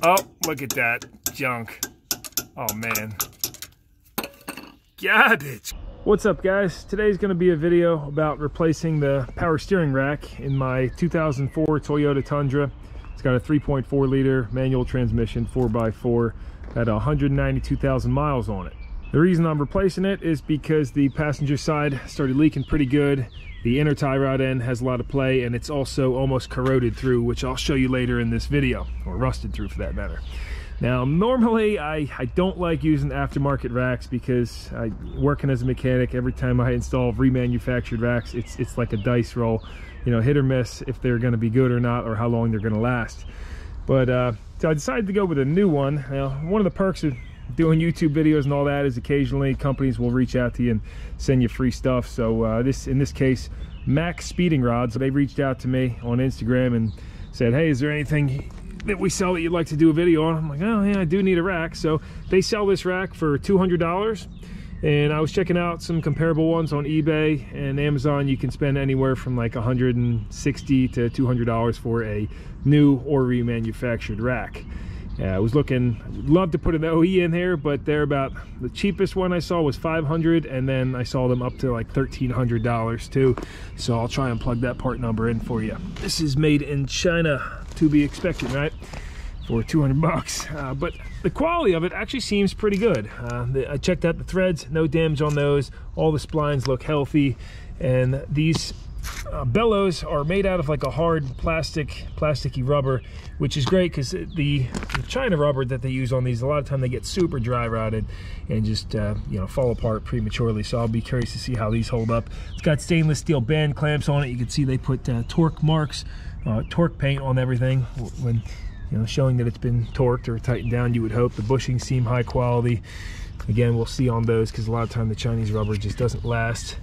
Oh, look at that junk. Oh man. Garbage. What's up guys? Today's to be a video about replacing the power steering rack in my 2004 Toyota Tundra. It's got a 3.4 liter manual transmission 4x4 at 192,000 miles on it. The reason I'm replacing it is because the passenger side started leaking pretty good. The inner tie rod end has a lot of play and it's also almost corroded through, which I'll show you later in this video, or rusted through for that matter. Now, normally I, I don't like using aftermarket racks because I, working as a mechanic, every time I install remanufactured racks, it's, it's like a dice roll, you know, hit or miss if they're gonna be good or not, or how long they're gonna last. But uh, so I decided to go with a new one. Now, one of the perks of doing YouTube videos and all that is occasionally companies will reach out to you and send you free stuff. So uh, this, in this case, Maxpeedingrods, they reached out to me on Instagram and said, hey, is there anything that we sell that you'd like to do a video on? I'm like, oh yeah, I do need a rack. So they sell this rack for $200 and I was checking out some comparable ones on eBay and Amazon. You can spend anywhere from like 160 to $200 for a new or remanufactured rack. Yeah, I was looking, love to put an OE in here, but they're about, the cheapest one I saw was 500 and then I saw them up to like $1,300 too. So I'll try and plug that part number in for you. This is made in China to be expected, right? For 200 bucks. Uh, but the quality of it actually seems pretty good. Uh, the, I checked out the threads, no damage on those. All the splines look healthy. And these uh, bellows are made out of like a hard plastic plasticky rubber which is great because the, the, china rubber that they use on these a lot of time they get super dry rotted and just uh, you know fall apart prematurely. So i'll be curious to see how these hold up. It's got stainless steel band clamps on it. You can see they put uh, torque marks uh, torque paint on everything. When you know showing that it's been torqued or tightened down you would hope. The bushings seem high quality. Again we'll see on those because a lot of time the chinese rubber just doesn't last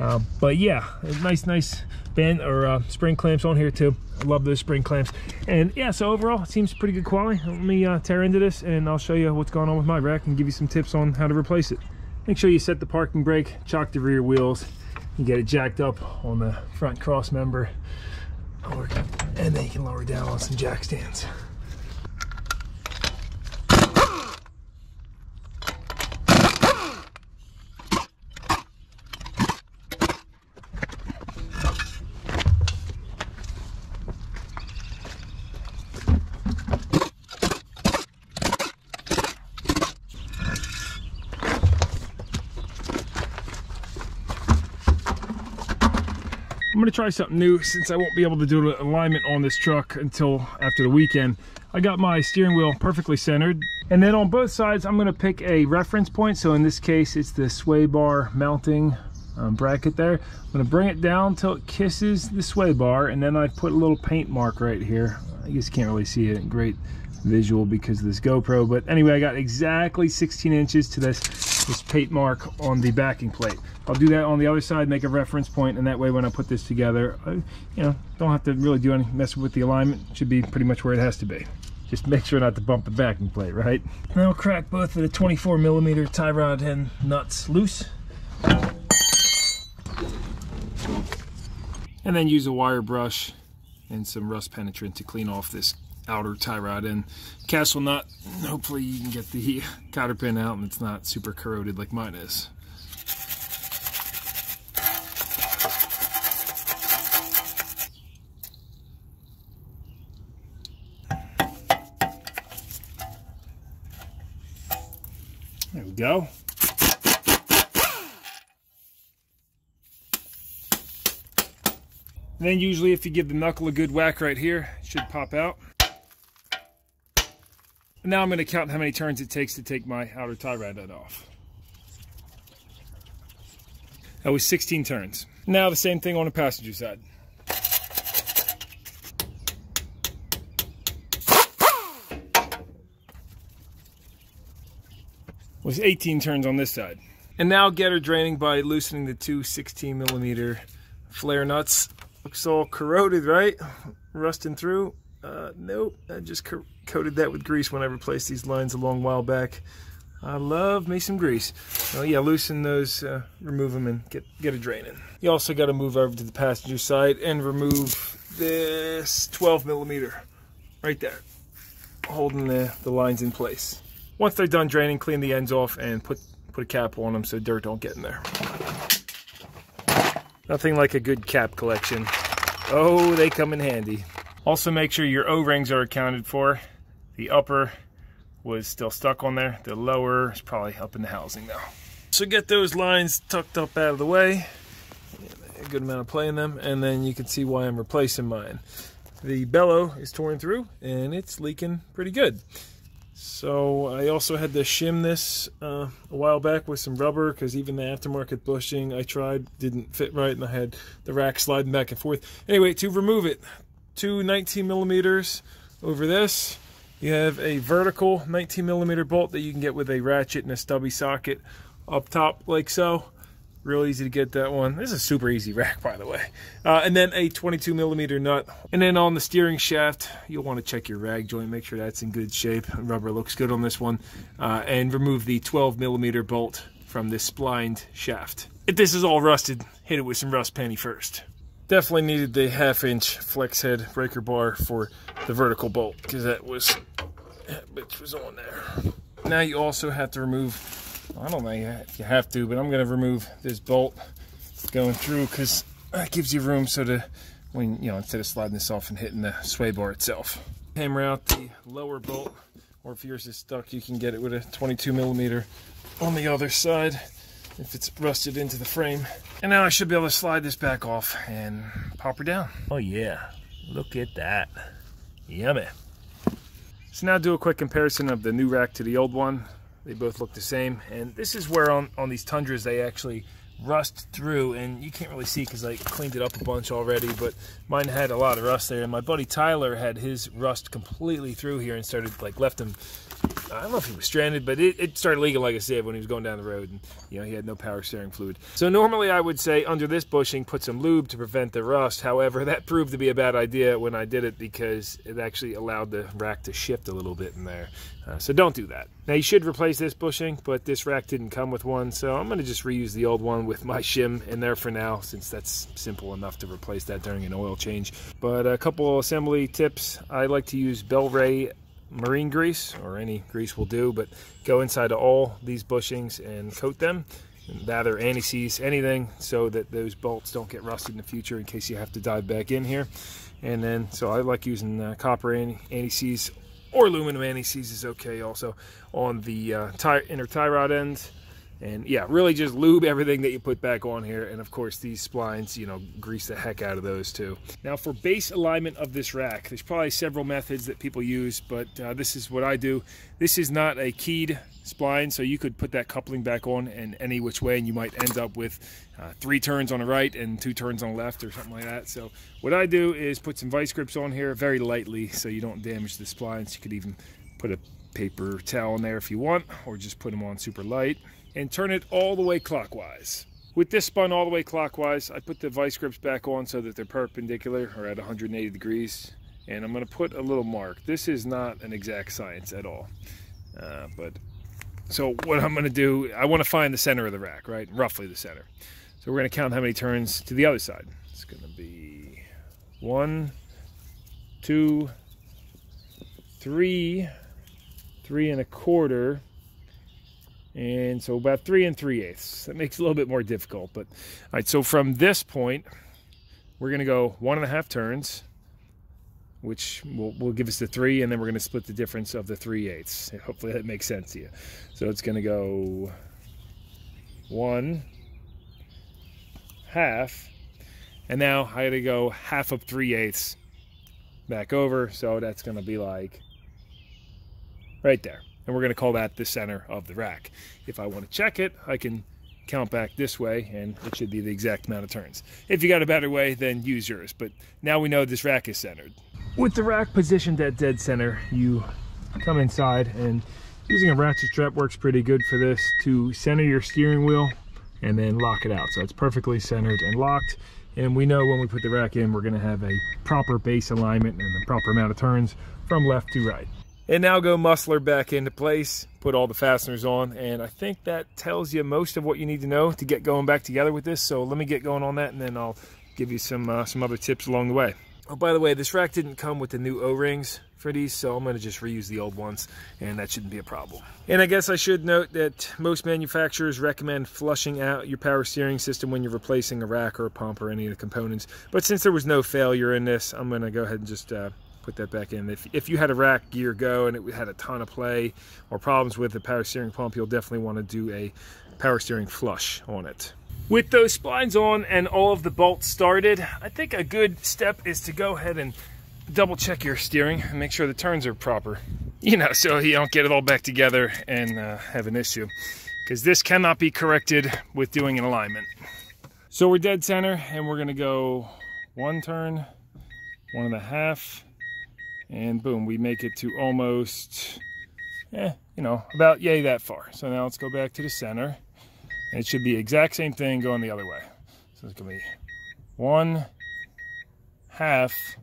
uh, but yeah nice nice band or uh, spring clamps on here too. I love those spring clamps. And yeah so overall it seems pretty good quality. Let me uh, tear into this and i'll show you what's going on with my rack and give you some tips on how to replace it. Make sure you set the parking brake chock the rear wheels you get it jacked up on the front cross member. And then you can lower down on some jack stands try something new since I won't be able to do an alignment on this truck until after the weekend. I got my steering wheel perfectly centered. And then on both sides, I'm gonna pick a reference point. So in this case, it's the sway bar mounting um, bracket there. I'm gonna bring it down till it kisses the sway bar. And then I put a little paint mark right here. I guess you can't really see it. Great visual because of this GoPro. But anyway, I got exactly 16 inches to this this paint mark on the backing plate. I'll do that on the other side, make a reference point, and that way when I put this together, I, you know, don't have to really do any messing with the alignment. It should be pretty much where it has to be. Just make sure not to bump the backing plate, right? Now I'll crack both of the 24 millimeter tie rod and nuts loose. And then use a wire brush and some rust penetrant to clean off this outer tie rod and castle nut. Hopefully you can get the cotter pin out and it's not super corroded like mine is. There we go. Then usually if you give the knuckle a good whack right here, it should pop out. Now I'm going to count how many turns it takes to take my outer tie rod off. That was 16 turns. Now the same thing on the passenger side. Was 18 turns on this side. And now get her draining by loosening the two 16 millimeter flare nuts. Looks all corroded, right? Rusting through. Uh, nope, I just co coated that with grease when I replaced these lines a long while back. I love me some grease. Oh yeah, loosen those, uh, remove them and get, get a drain in. You also got to move over to the passenger side and remove this 12 millimeter right there. holding the, the lines in place. Once they're done draining, clean the ends off and put, put a cap on them so dirt don't get in there. Nothing like a good cap collection. Oh, they come in handy. Also make sure your O-rings are accounted for. The upper was still stuck on there. The lower is probably up in the housing now. So get those lines tucked up out of the way. A good amount of play in them. And then you can see why I'm replacing mine. The bellow is torn through and it's leaking pretty good. So I also had to shim this uh, a while back with some rubber because even the aftermarket bushing I tried didn't fit right and I had the rack sliding back and forth. Anyway, to remove it, two 19 millimeters over this. You have a vertical 19 millimeter bolt that you can get with a ratchet and a stubby socket up top like so. Real easy to get that one. This is a super easy rack, by the way. Uh, and then a 22 millimeter nut. And then on the steering shaft, you'll want to check your rag joint, make sure that's in good shape. Rubber looks good on this one. Uh, and remove the 12 millimeter bolt from this splined shaft. If this is all rusted, hit it with some rust penny first. Definitely needed the half inch flex head breaker bar for the vertical bolt because that was, that bitch was on there. Now you also have to remove I don't know if you have to, but I'm going to remove this bolt going through because that gives you room so to, when you know, instead of sliding this off and hitting the sway bar itself. Hammer out the lower bolt, or if yours is stuck, you can get it with a 22 millimeter on the other side if it's rusted into the frame. And now I should be able to slide this back off and pop her down. Oh yeah, look at that. Yummy. So now do a quick comparison of the new rack to the old one. They both look the same. And this is where on, on these Tundras they actually rust through and you can't really see because I cleaned it up a bunch already but mine had a lot of rust there and my buddy Tyler had his rust completely through here and started like left him I don't know if he was stranded, but it, it, started leaking like I said, when he was going down the road, and you know he had no power steering fluid. So normally I would say under this bushing put some lube to prevent the rust. However, that proved to be a bad idea when I did it because it actually allowed the rack to shift a little bit in there. Uh, so don't do that. Now you should replace this bushing, but this rack didn't come with one, so I'm going to just reuse the old one with my shim in there for now, since that's simple enough to replace that during an oil change. But a couple assembly tips: I like to use Bel-Ray marine grease or any grease will do but go inside all these bushings and coat them or anti-seize anything so that those bolts don't get rusted in the future in case you have to dive back in here. And then so I like using uh, copper anti-seize or aluminum anti-seize is okay also on the uh, tie, inner tie rod end and yeah really just lube everything that you put back on here. And of course these splines you know grease the heck out of those too. Now for base alignment of this rack there's probably several methods that people use but uh, this is what I do. This is not a keyed spline so you could put that coupling back on in any which way and you might end up with uh, three turns on the right and two turns on the left or something like that. So what I do is put some vice grips on here very lightly so you don't damage the splines you could even put a paper towel in there if you want or just put them on super light and turn it all the way clockwise. With this spun all the way clockwise, I put the vice grips back on so that they're perpendicular or at 180 degrees. And I'm going to put a little mark. This is not an exact science at all. Uh, but so what I'm going to do, I want to find the center of the rack, right? Roughly the center. So we're going to count how many turns to the other side. It's going to be one, two, three, three and a quarter, and so about three and three eighths. That makes it a little bit more difficult. But all right, so from this point, we're going to go one and a half turns, which will, will give us the three, and then we're going to split the difference of the three eighths. Hopefully that makes sense to you. So it's going to go one, half, and now I got to go half of three eighths back over. So that's going to be like right there and we're going to call that the center of the rack. If I want to check it, I can count back this way and it should be the exact amount of turns. If you got a better way, then use yours. But now we know this rack is centered. With the rack positioned at dead center, you come inside and using a ratchet strap works pretty good for this to center your steering wheel and then lock it out. So it's perfectly centered and locked. And we know when we put the rack in, we're gonna have a proper base alignment and the proper amount of turns from left to right. And now go muffler back into place, put all the fasteners on, and I think that tells you most of what you need to know to get going back together with this. So let me get going on that, and then I'll give you some uh, some other tips along the way. Oh, by the way, this rack didn't come with the new O-rings for these, so I'm going to just reuse the old ones, and that shouldn't be a problem. And I guess I should note that most manufacturers recommend flushing out your power steering system when you're replacing a rack or a pump or any of the components. But since there was no failure in this, I'm going to go ahead and just uh, put that back in. If, if you had a rack year ago and it had a ton of play or problems with the power steering pump, you'll definitely want to do a power steering flush on it. With those splines on and all of the bolts started, I think a good step is to go ahead and double check your steering and make sure the turns are proper. You know, so you don't get it all back together and uh, have an issue. Because this cannot be corrected with doing an alignment. So we're dead center and we're gonna go one turn, one and a half, and boom, we make it to almost, eh, you know, about yay that far. So now let's go back to the center. It should be exact same thing going the other way. So it's gonna be one, half,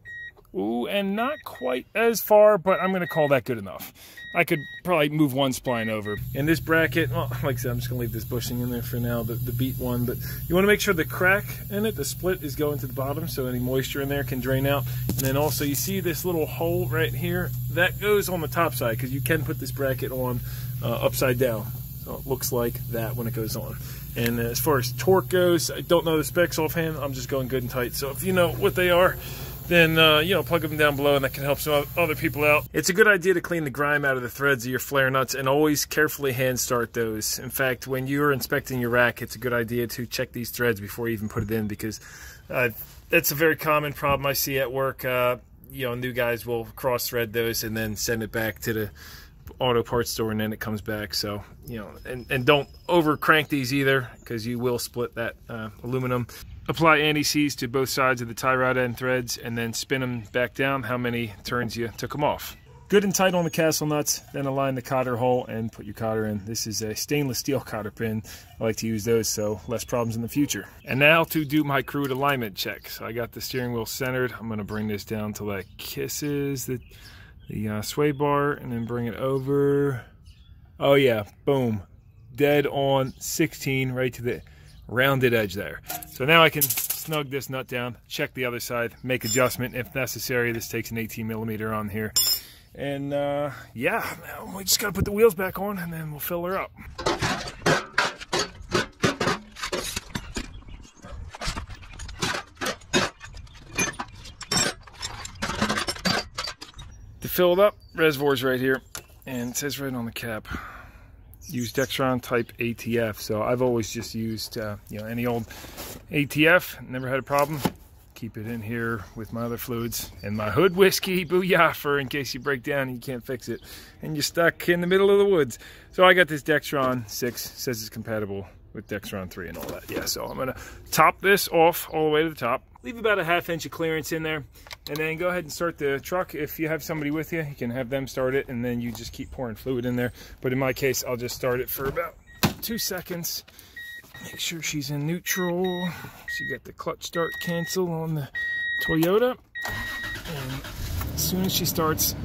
ooh, and not quite as far, but I'm gonna call that good enough. I could probably move one spline over. In this bracket, well, like I said, I'm just gonna leave this bushing in there for now, the, the beat one, but you wanna make sure the crack in it, the split is going to the bottom so any moisture in there can drain out. And then also you see this little hole right here, that goes on the top side because you can put this bracket on uh, upside down. So it looks like that when it goes on. And as far as torque goes, I don't know the specs offhand. I'm just going good and tight. So if you know what they are, then uh, you know plug them down below and that can help some other people out. It's a good idea to clean the grime out of the threads of your flare nuts and always carefully hand start those. In fact, when you're inspecting your rack, it's a good idea to check these threads before you even put it in because uh, that's a very common problem I see at work. Uh, you know, new guys will cross thread those and then send it back to the auto parts store and then it comes back so you know and, and don't over crank these either because you will split that uh, aluminum apply anti-seize to both sides of the tie rod end threads and then spin them back down how many turns you took them off. Good and tight on the castle nuts then align the cotter hole and put your cotter in. This is a stainless steel cotter pin. I like to use those so less problems in the future. And now to do my crude alignment check so i got the steering wheel centered. I'm going to bring this down till that kisses the the uh, sway bar and then bring it over. Oh yeah, boom. Dead on 16 right to the rounded edge there. So now I can snug this nut down, check the other side, make adjustment if necessary. This takes an 18 millimeter on here. And uh, yeah, we just gotta put the wheels back on and then we'll fill her up. To fill it up. Reservoir's right here. And it says right on the cap, use Dexron type ATF. So I've always just used, uh, you know, any old ATF. Never had a problem. Keep it in here with my other fluids and my hood whiskey, booyah, for in case you break down and you can't fix it. And you're stuck in the middle of the woods. So I got this Dexron 6, says it's compatible with Dexron 3 and all that. Yeah, so I'm gonna top this off all the way to the top. Leave about a half inch of clearance in there and then go ahead and start the truck. If you have somebody with you, you can have them start it and then you just keep pouring fluid in there. But in my case, I'll just start it for about two seconds. Make sure she's in neutral. You got the clutch start cancel on the Toyota. And as soon as she starts,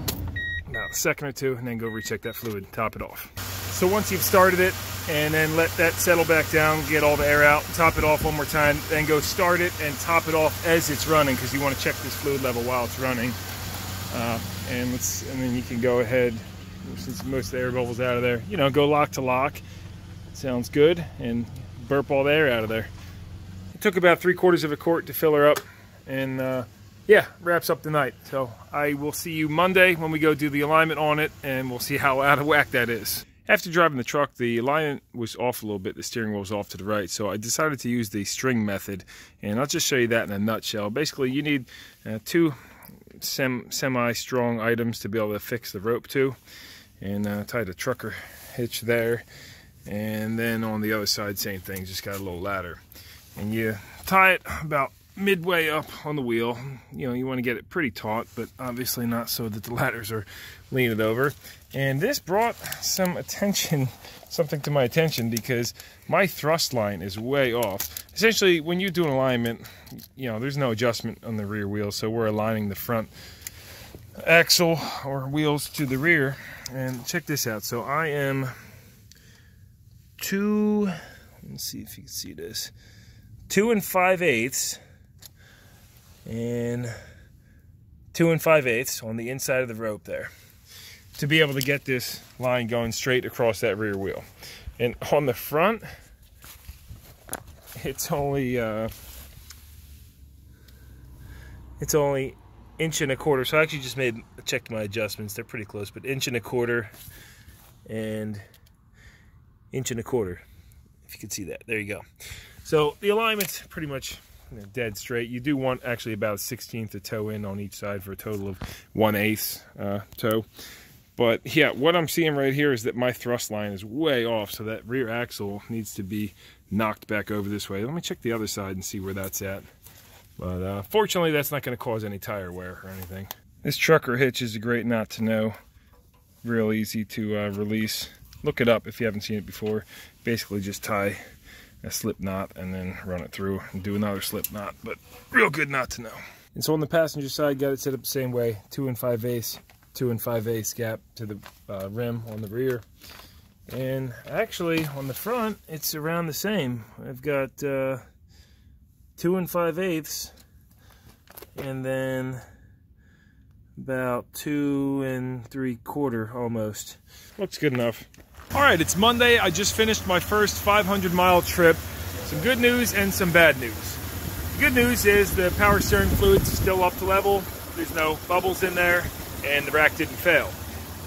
about a second or two, and then go recheck that fluid, top it off. So once you've started it, and then let that settle back down, get all the air out, top it off one more time, then go start it and top it off as it's running because you want to check this fluid level while it's running. Uh, and let's, and then you can go ahead, since most of the air bubbles out of there, you know, go lock to lock. Sounds good, and burp all the air out of there. It took about three quarters of a quart to fill her up, and uh, yeah, wraps up the night. So I will see you Monday when we go do the alignment on it, and we'll see how out of whack that is. After driving the truck, the alignment was off a little bit. The steering wheel was off to the right. So I decided to use the string method. And I'll just show you that in a nutshell. Basically, you need uh, two sem semi-strong items to be able to fix the rope to. And uh, tie the trucker hitch there. And then on the other side, same thing. Just got a little ladder. And you tie it about midway up on the wheel. You know, you want to get it pretty taut, but obviously not so that the ladders are leaning over. And this brought some attention, something to my attention, because my thrust line is way off. Essentially, when you do an alignment, you know, there's no adjustment on the rear wheel, so we're aligning the front axle or wheels to the rear. And check this out. So I am two, let's see if you can see this, two and five eighths and two and five eighths on the inside of the rope there to be able to get this line going straight across that rear wheel. And on the front, it's only uh, it's only inch and a quarter. So I actually just made checked my adjustments. They're pretty close, but inch and a quarter and inch and a quarter. If you can see that, there you go. So the alignment's pretty much dead straight. You do want actually about 16th of toe in on each side for a total of 1 8 uh, toe. But yeah, what I'm seeing right here is that my thrust line is way off, so that rear axle needs to be knocked back over this way. Let me check the other side and see where that's at. But uh, fortunately, that's not going to cause any tire wear or anything. This trucker hitch is a great knot to know. Real easy to uh, release. Look it up if you haven't seen it before. Basically just tie a slip knot and then run it through and do another slip knot. But real good knot to know. And so on the passenger side, got it set up the same way. Two and five ace, two and five ace gap to the uh, rim on the rear. And actually on the front, it's around the same. I've got uh, two and five eighths and then about two and three quarter almost. Looks good enough. All right, it's Monday. I just finished my first 500 mile trip. Some good news and some bad news. The good news is the power steering fluid's still up to level. There's no bubbles in there and the rack didn't fail.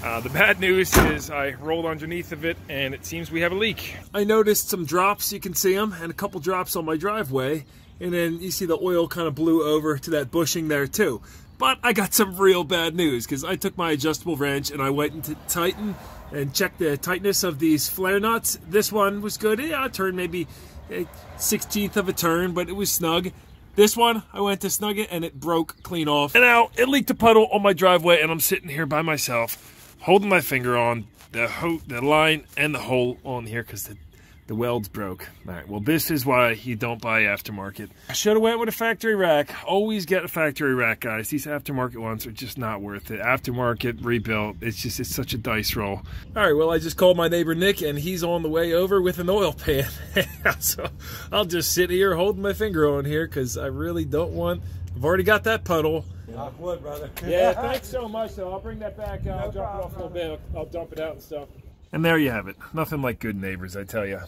Uh, the bad news is I rolled underneath of it and it seems we have a leak. I noticed some drops, you can see them, and a couple drops on my driveway. And then you see the oil kind of blew over to that bushing there too. But I got some real bad news because I took my adjustable wrench and I went into tighten and check the tightness of these flare nuts. This one was good. Yeah, I turned maybe eh, a 16th of a turn, but it was snug. This one, I went to snug it and it broke clean off. And now it leaked a puddle on my driveway and I'm sitting here by myself holding my finger on the, the line and the hole on here because the, the weld's broke. All right, well, this is why you don't buy aftermarket. I should have went with a factory rack. Always get a factory rack, guys. These aftermarket ones are just not worth it. Aftermarket, rebuilt, it's just, it's such a dice roll. All right, well, I just called my neighbor Nick, and he's on the way over with an oil pan. so I'll just sit here holding my finger on here because I really don't want, I've already got that puddle. Knock wood, brother. yeah, thanks so much. So I'll bring that back. Uh, I'll drop problem, it off a little bit. I'll, I'll, dump it out and stuff. And there you have it. Nothing like good neighbors, I tell you.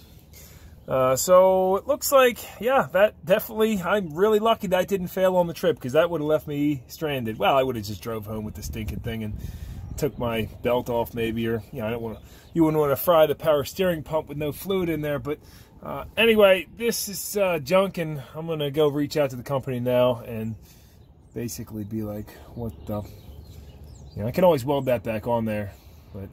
Uh, so it looks like, yeah, that definitely, I'm really lucky that I didn't fail on the trip because that would have left me stranded. Well, I would have just drove home with the stinking thing and took my belt off maybe, or, you know, I don't want to, you wouldn't want to fry the power steering pump with no fluid in there. But uh, anyway, this is uh, junk and I'm going to go reach out to the company now and basically be like, what the, you know, I can always weld that back on there, but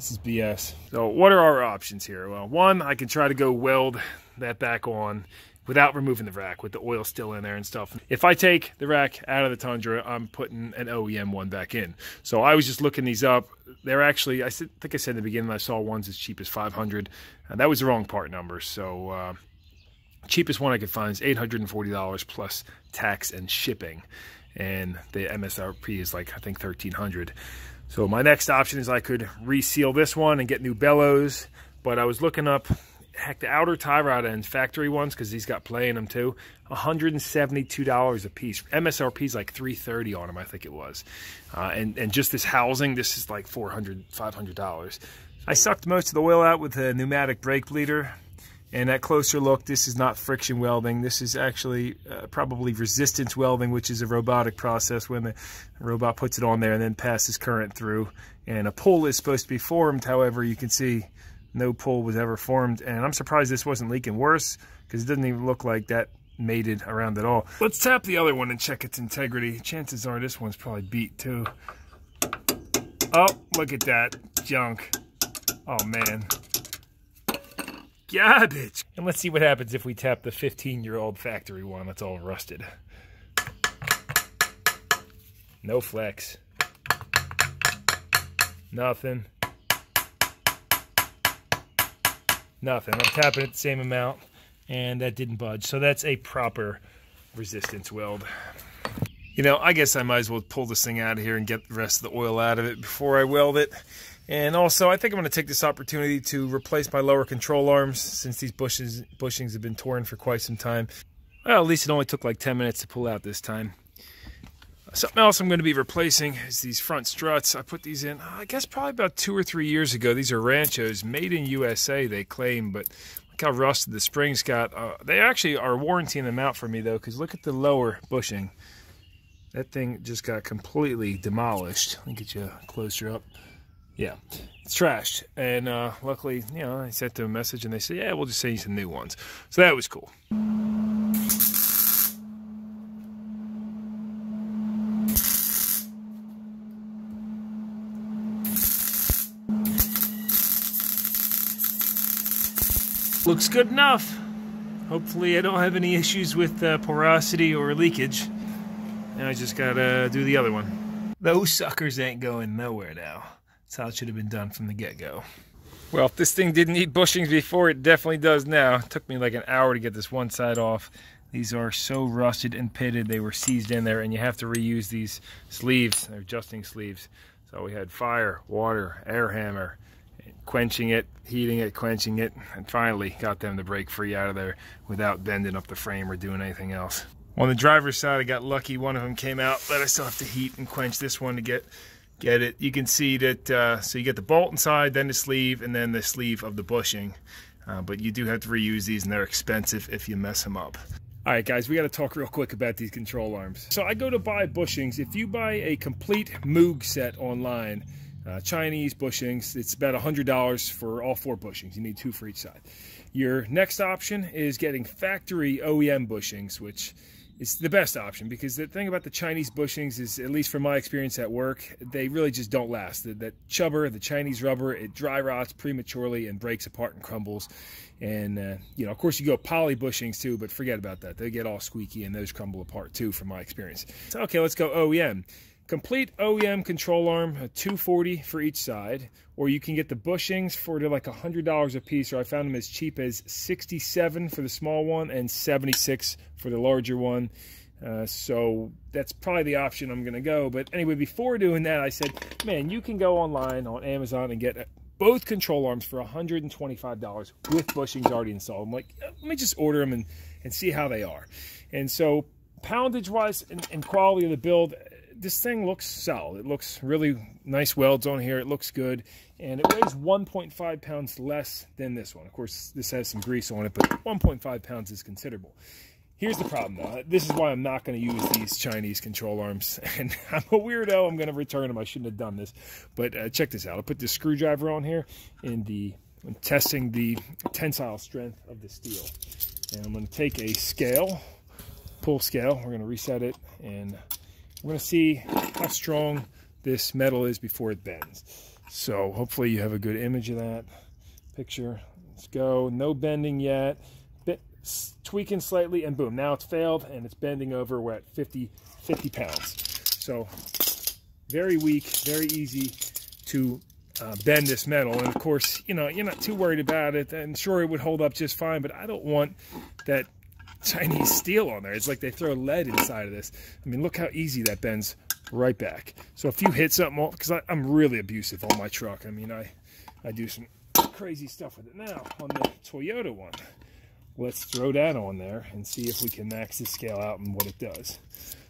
this is BS. So what are our options here? Well, one, I can try to go weld that back on without removing the rack with the oil still in there and stuff. If I take the rack out of the Tundra, I'm putting an OEM one back in. So I was just looking these up. They're actually, I think I said in the beginning, I saw ones as cheap as 500. And that was the wrong part number. So uh, cheapest one I could find is $840 plus tax and shipping. And the MSRP is like, I think 1300 So my next option is I could reseal this one and get new bellows. But I was looking up, heck, the outer tie rod ends, factory ones, because these got play in them too, $172 a piece. MSRP is like 330 on them, I think it was. Uh, and, and just this housing, this is like $400, $500. I sucked most of the oil out with a pneumatic brake bleeder. And at closer look, this is not friction welding. This is actually uh, probably resistance welding, which is a robotic process when the robot puts it on there and then passes current through. And a pool is supposed to be formed. However, you can see no pool was ever formed. And I'm surprised this wasn't leaking worse because it doesn't even look like that mated around at all. Let's tap the other one and check its integrity. Chances are this one's probably beat too. Oh, look at that junk. Oh man garbage. And let's see what happens if we tap the 15-year-old factory one that's all rusted. No flex. Nothing. Nothing. I'm tapping it the same amount, and that didn't budge. So that's a proper resistance weld. You know, I guess I might as well pull this thing out of here and get the rest of the oil out of it before I weld it. And also, I think I'm going to take this opportunity to replace my lower control arms since these bushes, bushings have been torn for quite some time. Well, at least it only took like 10 minutes to pull out this time. Something else I'm going to be replacing is these front struts. I put these in, I guess, probably about two or three years ago. These are Ranchos, made in USA, they claim, but look how rusted the springs got. Uh, they actually are warranting them out for me, though, because look at the lower bushing. That thing just got completely demolished. Let me get you closer up. Yeah, it's trashed. And uh, luckily, you know, I sent them a message and they said, yeah, we'll just send you some new ones. So that was cool. looks good enough. Hopefully I don't have any issues with uh, porosity or leakage. Now I just gotta do the other one. Those suckers ain't going nowhere now. That's how it should have been done from the get-go. Well, if this thing didn't need bushings before, it definitely does now. It took me like an hour to get this one side off. These are so rusted and pitted, they were seized in there, and you have to reuse these sleeves. They're adjusting sleeves. So we had fire, water, air hammer, quenching it, heating it, quenching it, and finally got them to break free out of there without bending up the frame or doing anything else. On the driver's side, I got lucky. One of them came out, but I still have to heat and quench this one to get get it. You can see that, uh, so you get the bolt inside, then the sleeve, and then the sleeve of the bushing. Uh, but you do have to reuse these, and they're expensive if you mess them up. All right, guys, we got to talk real quick about these control arms. So I go to buy bushings. If you buy a complete Moog set online, uh, Chinese bushings. It's about $100 for all four bushings. You need two for each side. Your next option is getting factory OEM bushings, which is the best option because the thing about the Chinese bushings is, at least from my experience at work, they really just don't last. The, that chubber, the Chinese rubber, it dry rots prematurely and breaks apart and crumbles. And, uh, you know, of course, you go poly bushings too, but forget about that. They get all squeaky and those crumble apart too, from my experience. So, okay, let's go OEM. Complete OEM control arm, a 240 for each side, or you can get the bushings for like $100 a piece, or I found them as cheap as 67 for the small one and 76 for the larger one. Uh, so that's probably the option I'm going to go. But anyway, before doing that, I said, man, you can go online on Amazon and get both control arms for $125 with bushings already installed. I'm like, let me just order them and, and see how they are. And so poundage wise and, and quality of the build, this thing looks solid. It looks really nice welds on here. It looks good. And it weighs 1.5 pounds less than this one. Of course, this has some grease on it, but 1.5 pounds is considerable. Here's the problem, though. This is why I'm not going to use these Chinese control arms. And I'm a weirdo. I'm going to return them. I shouldn't have done this. But uh, check this out. I'll put this screwdriver on here in the I'm testing the tensile strength of the steel. And I'm going to take a scale, pull scale. We're going to reset it and we're to see how strong this metal is before it bends. So hopefully you have a good image of that picture. Let's go. No bending yet. Bit, tweaking slightly and boom. Now it's failed and it's bending over. We're at 50, 50 pounds. So very weak, very easy to uh, bend this metal. And of course, you know, you're not too worried about it. And sure, it would hold up just fine, but I don't want that Chinese steel on there. It's like they throw lead inside of this. I mean, look how easy that bends right back. So if you hit something, because I'm really abusive on my truck. I mean, I, I do some crazy stuff with it. Now, on the Toyota one, let's throw that on there and see if we can max the scale out and what it does.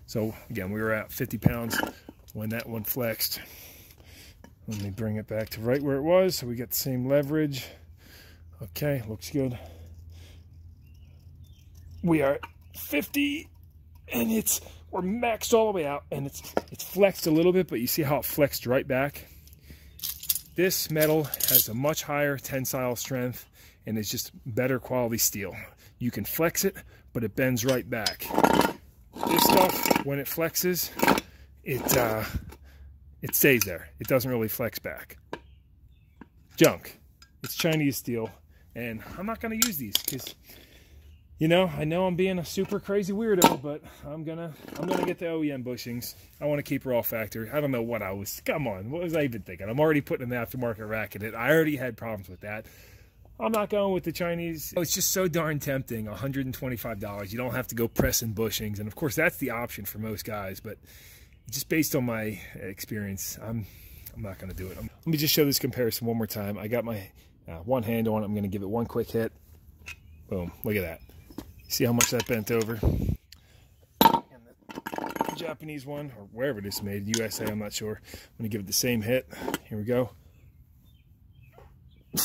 So again, we were at 50 pounds when that one flexed. Let me bring it back to right where it was so we get the same leverage. Okay, looks good we are 50 and it's we're maxed all the way out and it's it's flexed a little bit but you see how it flexed right back? This metal has a much higher tensile strength and it's just better quality steel. You can flex it but it bends right back. This stuff when it flexes it uh it stays there. It doesn't really flex back. Junk. It's chinese steel and i'm not going to use these because you know, I know I'm being a super crazy weirdo, but I'm gonna I'm gonna get the OEM bushings. I want to keep raw factory. I don't know what I was. Come on, what was I even thinking? I'm already putting an aftermarket rack in it. I already had problems with that. I'm not going with the Chinese. Oh, it's just so darn tempting. $125. You don't have to go pressing bushings, and of course that's the option for most guys. But just based on my experience, I'm I'm not gonna do it. Let me just show this comparison one more time. I got my uh, one hand on it. I'm gonna give it one quick hit. Boom! Look at that. See how much that bent over? And the Japanese one, or wherever it is made, USA, I'm not sure. I'm gonna give it the same hit. Here we go.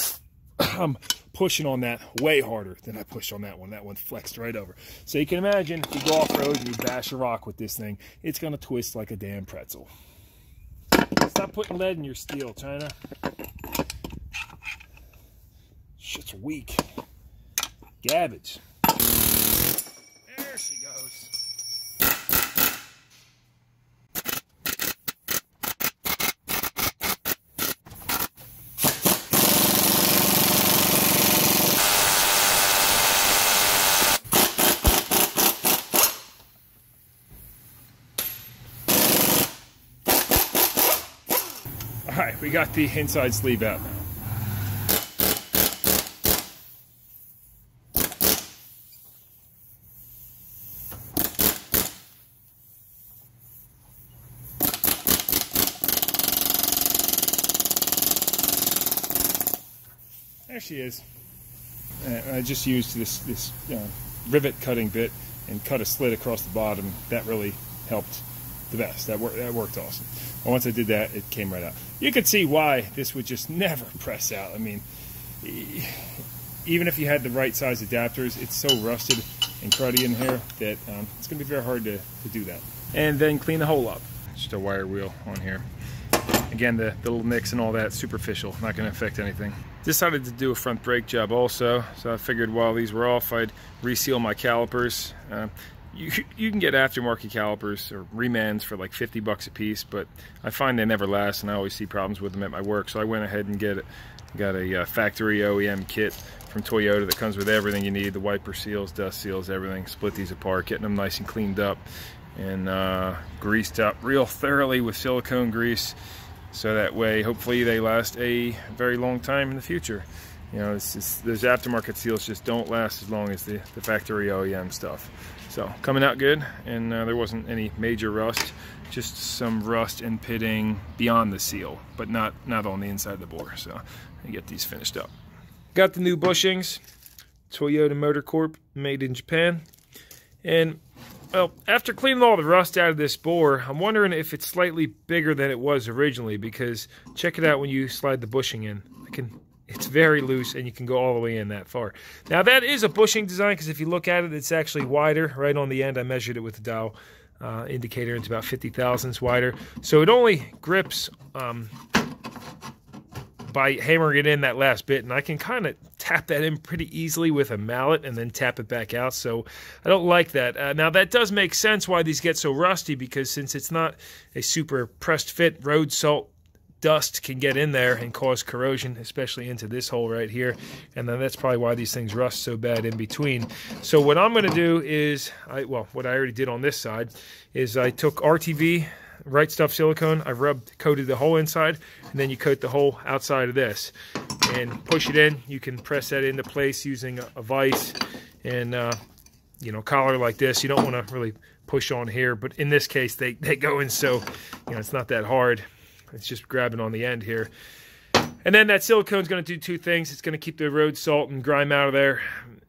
I'm pushing on that way harder than I pushed on that one. That one flexed right over. So you can imagine if you go off-road and you bash a rock with this thing, it's gonna twist like a damn pretzel. Stop putting lead in your steel, China. Shit's weak. Garbage. There she goes. All right, we got the inside sleeve out now. There she is. I just used this this uh, rivet cutting bit and cut a slit across the bottom. That really helped the best. That worked. That worked awesome. Once I did that, it came right out. You could see why this would just never press out. I mean, even if you had the right size adapters, it's so rusted and cruddy in here that um, it's going to be very hard to, to do that. And then clean the hole up. Just a wire wheel on here. Again, the, the little nicks and all that, superficial, not going to affect anything. Decided to do a front brake job also, so I figured while these were off, I'd reseal my calipers. Uh, you, you can get aftermarket calipers or remans for like 50 bucks a piece, but I find they never last, and I always see problems with them at my work, so I went ahead and get. Got a uh, factory OEM kit from Toyota that comes with everything you need, the wiper seals, dust seals, everything. Split these apart, getting them nice and cleaned up and uh, greased up real thoroughly with silicone grease so that way hopefully they last a very long time in the future you know just, those aftermarket seals just don't last as long as the, the factory OEM stuff so coming out good and uh, there wasn't any major rust just some rust and pitting beyond the seal but not not on the inside of the bore so I get these finished up got the new bushings Toyota Motor Corp made in Japan and well, after cleaning all the rust out of this bore, I'm wondering if it's slightly bigger than it was originally because check it out when you slide the bushing in. I can, it's very loose and you can go all the way in that far. Now that is a bushing design because if you look at it, it's actually wider right on the end. I measured it with the dial uh, indicator. It's about 50 thousandths wider. So it only grips um, by hammering it in that last bit and I can kind of tap that in pretty easily with a mallet and then tap it back out so I don't like that uh, now that does make sense why these get so rusty because since it's not a super pressed fit road salt dust can get in there and cause corrosion especially into this hole right here and then that's probably why these things rust so bad in between so what I'm going to do is I well what I already did on this side is I took RTV right stuff silicone. I've rubbed, coated the whole inside, and then you coat the whole outside of this. And push it in. You can press that into place using a, a vise and, uh, you know, collar like this. You don't want to really push on here, but in this case, they, they go in so, you know, it's not that hard. It's just grabbing on the end here. And then that silicone is going to do two things. It's going to keep the road salt and grime out of there,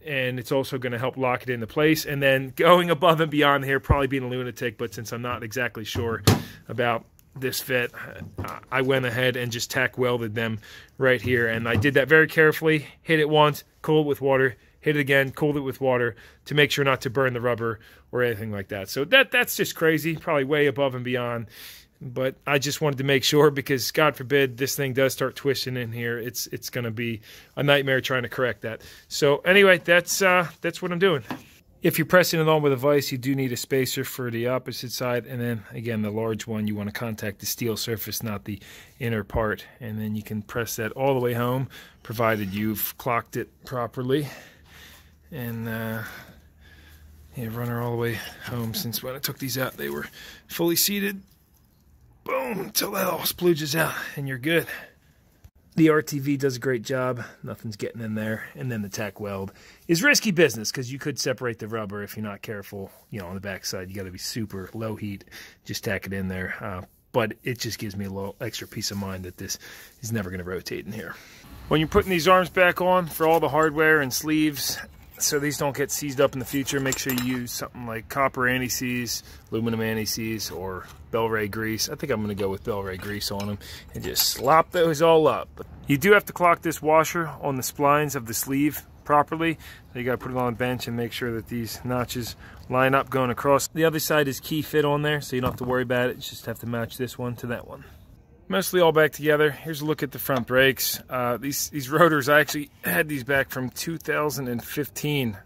and it's also going to help lock it into place. And then going above and beyond here, probably being a lunatic, but since I'm not exactly sure about this fit, I went ahead and just tack welded them right here. And I did that very carefully, hit it once, cool it with water, hit it again, cooled it with water to make sure not to burn the rubber or anything like that. So that that's just crazy, probably way above and beyond but I just wanted to make sure because God forbid this thing does start twisting in here, it's it's going to be a nightmare trying to correct that. So anyway, that's uh, that's what I'm doing. If you're pressing it on with a vise, you do need a spacer for the opposite side, and then again the large one, you want to contact the steel surface, not the inner part, and then you can press that all the way home, provided you've clocked it properly, and. Uh, yeah, run her all the way home since when I took these out, they were fully seated boom, until that all splooges out and you're good. The RTV does a great job. Nothing's getting in there. And then the tack weld is risky business because you could separate the rubber if you're not careful. You know, on the backside, you got to be super low heat. Just tack it in there. Uh, but it just gives me a little extra peace of mind that this is never going to rotate in here. When you're putting these arms back on for all the hardware and sleeves so these don't get seized up in the future, make sure you use something like copper anti-seize, aluminum anti-seize, or Bel-Ray grease. I think I'm going to go with Bel-Ray grease on them and just slop those all up. You do have to clock this washer on the splines of the sleeve properly. So you got to put it on the bench and make sure that these notches line up going across. The other side is key fit on there, so you don't have to worry about it. You just have to match this one to that one mostly all back together. Here's a look at the front brakes. Uh, these these rotors, I actually had these back from 2015.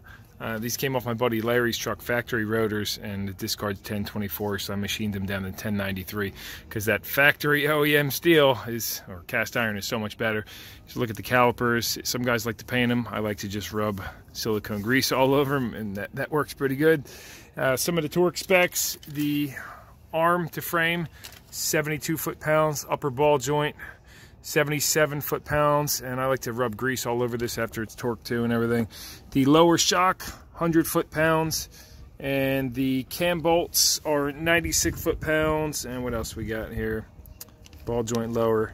Uh, these came off my buddy Larry's truck, factory rotors, and the discard's 1024, so I machined them down to 1093 because that factory OEM steel is, or cast iron, is so much better. Just look at the calipers. Some guys like to paint them. I like to just rub silicone grease all over them, and that, that works pretty good. Uh, some of the torque specs, the arm to frame 72 foot-pounds, upper ball joint, 77 foot-pounds, and I like to rub grease all over this after it's torqued too and everything. The lower shock, 100 foot-pounds, and the cam bolts are 96 foot-pounds, and what else we got here? Ball joint lower,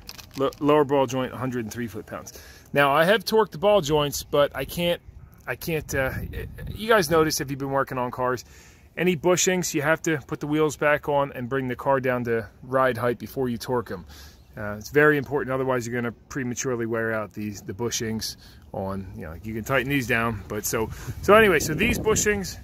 lower ball joint, 103 foot-pounds. Now, I have torqued the ball joints, but I can't, I can't, uh, you guys notice if you've been working on cars, any bushings, you have to put the wheels back on and bring the car down to ride height before you torque them. Uh, it's very important, otherwise you're going to prematurely wear out these the bushings on, you know, you can tighten these down, but so, so anyway, so these bushings,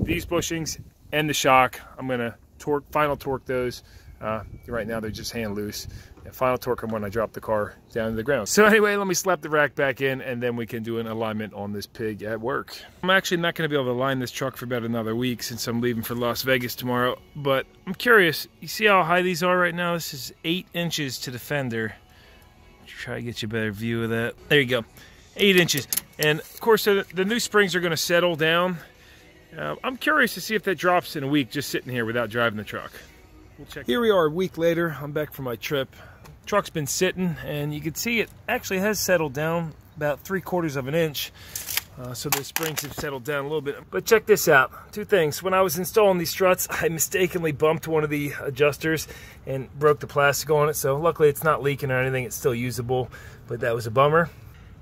these bushings, and the shock, I'm going to torque, final torque those. Uh, right now they're just hand loose final torque when I drop the car down to the ground. So anyway, let me slap the rack back in and then we can do an alignment on this pig at work. I'm actually not going to be able to line this truck for about another week since I'm leaving for Las Vegas tomorrow, but I'm curious, you see how high these are right now? This is eight inches to the fender. Try to get you a better view of that. There you go, eight inches. And of course, the, the new springs are going to settle down. Uh, I'm curious to see if that drops in a week just sitting here without driving the truck. We'll Here we are a week later. I'm back from my trip truck's been sitting and you can see it actually has settled down about three quarters of an inch. Uh, so the springs have settled down a little bit. But check this out, two things. When I was installing these struts, I mistakenly bumped one of the adjusters and broke the plastic on it. So luckily it's not leaking or anything, it's still usable, but that was a bummer.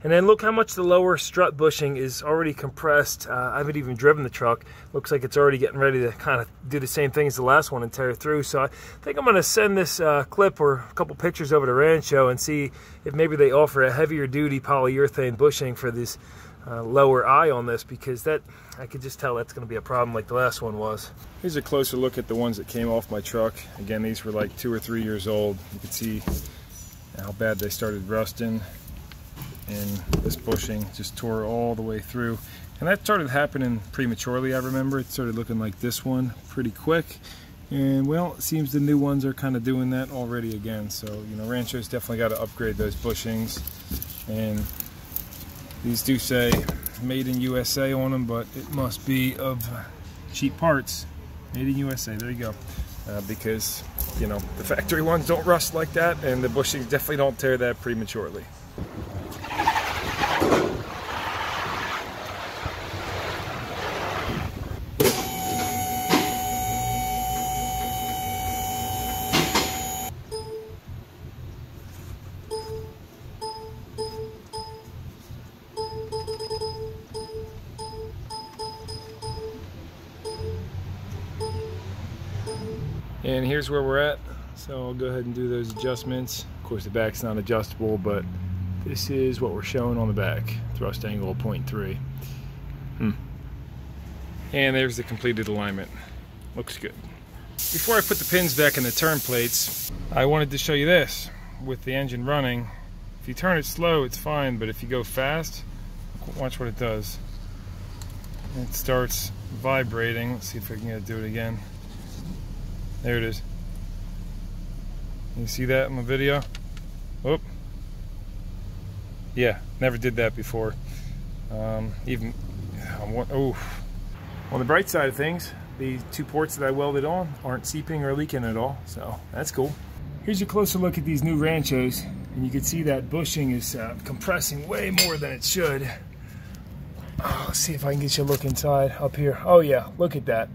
And then look how much the lower strut bushing is already compressed. Uh, I haven't even driven the truck. Looks like it's already getting ready to kind of do the same thing as the last one and tear through. So I think I'm going to send this uh, clip or a couple pictures over to Rancho and see if maybe they offer a heavier duty polyurethane bushing for this uh, lower eye on this because that I could just tell that's going to be a problem like the last one was. Here's a closer look at the ones that came off my truck. Again, these were like two or three years old. You can see how bad they started rusting and this bushing just tore all the way through. And that started happening prematurely, I remember. It started looking like this one pretty quick. And well, it seems the new ones are kind of doing that already again. So, you know, Rancho's definitely got to upgrade those bushings. And these do say made in USA on them, but it must be of cheap parts. Made in USA, there you go. Uh, because, you know, the factory ones don't rust like that, and the bushings definitely don't tear that prematurely. Here's where we're at. So I'll go ahead and do those adjustments. Of course the back's not adjustable, but this is what we're showing on the back. Thrust angle 0.3. Hmm. And there's the completed alignment. Looks good. Before I put the pins back in the turn plates, I wanted to show you this. With the engine running, if you turn it slow, it's fine, but if you go fast, watch what it does. It starts vibrating. Let's see if I can do it again. There it is. You see that in the video? Whoop. Yeah, never did that before. Um, even, oh. On the bright side of things, the two ports that I welded on aren't seeping or leaking at all, so that's cool. Here's a closer look at these new Ranchos, and you can see that bushing is uh, compressing way more than it should. Oh, let's see if I can get you a look inside up here. Oh yeah, look at that.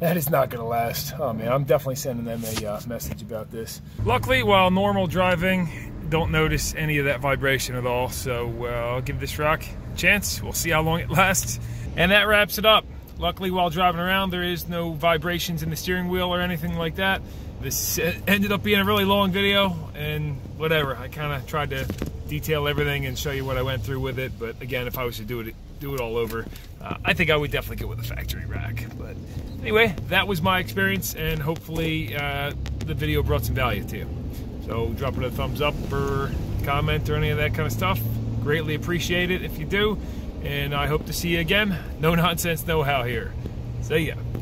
That is not going to last. Oh man, I'm definitely sending them a uh, message about this. Luckily, while normal driving, don't notice any of that vibration at all. So uh, I'll give this rack a chance. We'll see how long it lasts. And that wraps it up. Luckily, while driving around, there is no vibrations in the steering wheel or anything like that. This ended up being a really long video, and whatever. I kind of tried to detail everything and show you what I went through with it. But again, if I was to do it, do it all over, uh, I think I would definitely go with a factory rack. But anyway, that was my experience, and hopefully uh, the video brought some value to you. So drop it a thumbs up or comment or any of that kind of stuff. Greatly appreciate it if you do. And I hope to see you again. No nonsense, know how here. See ya.